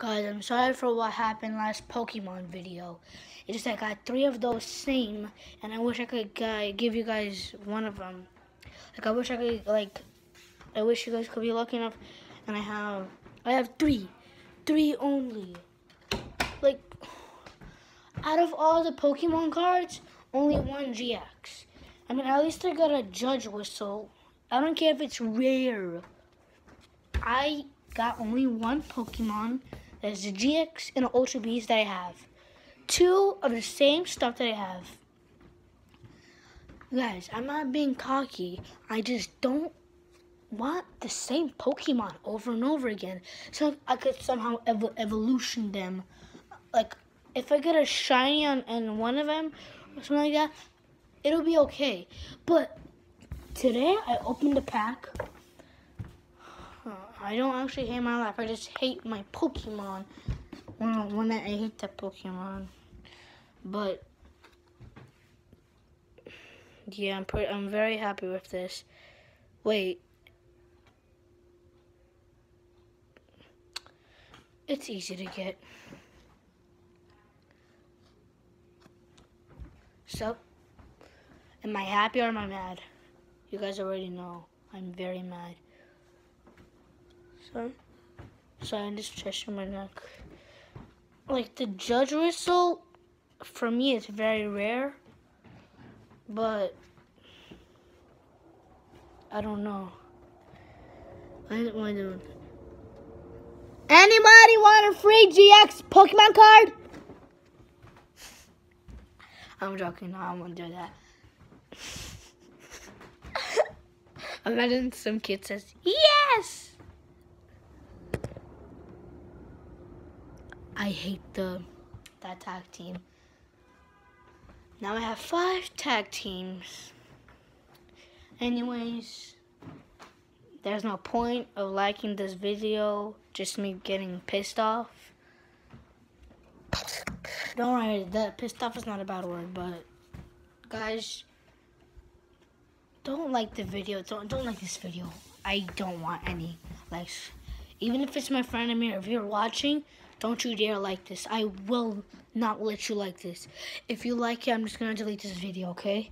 Guys, I'm sorry for what happened last Pokemon video. It's just I got three of those same, and I wish I could uh, give you guys one of them. Like I wish I could like, I wish you guys could be lucky enough, and I have, I have three, three only. Like, out of all the Pokemon cards, only one GX. I mean, at least I got a Judge Whistle. I don't care if it's rare. I got only one Pokemon there's a GX and an Ultra Beast that I have. Two of the same stuff that I have. Guys, I'm not being cocky. I just don't want the same Pokemon over and over again. So I could somehow ev evolution them. Like, if I get a shiny on, on one of them or something like that, it'll be okay. But today I opened a pack I don't actually hate my life. I just hate my Pokemon. When, when I hate that Pokemon. But yeah, I'm pretty, I'm very happy with this. Wait. It's easy to get. So, am I happy or am I mad? You guys already know. I'm very mad. So, so I'm just stretching my neck. Like the judge whistle, for me, it's very rare. But I don't know. I don't want to. Anybody want a free GX Pokemon card? I'm joking. No, I won't do that. Imagine some kid says, yes! I hate the that tag team. Now I have five tag teams. Anyways, there's no point of liking this video, just me getting pissed off. Don't worry, that pissed off is not a bad word, but guys, don't like the video. Don't don't like this video. I don't want any likes. Even if it's my friend Amir, if you're watching, don't you dare like this. I will not let you like this. If you like it, I'm just going to delete this video, okay?